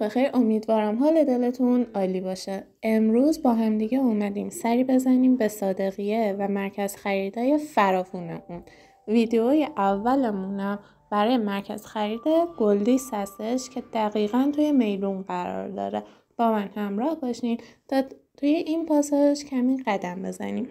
وقت بخیر. امیدوارم حال دلتون عالی باشه. امروز با همدیگه اومدیم. سری بزنیم به صادقیه و مرکز خریدای فراوون اون. ویدیوی اولمونم برای مرکز خرید گلدیس هستش که دقیقا توی میلون قرار داره. با من همراه باشین تا توی این پاساژ کمی قدم بزنیم.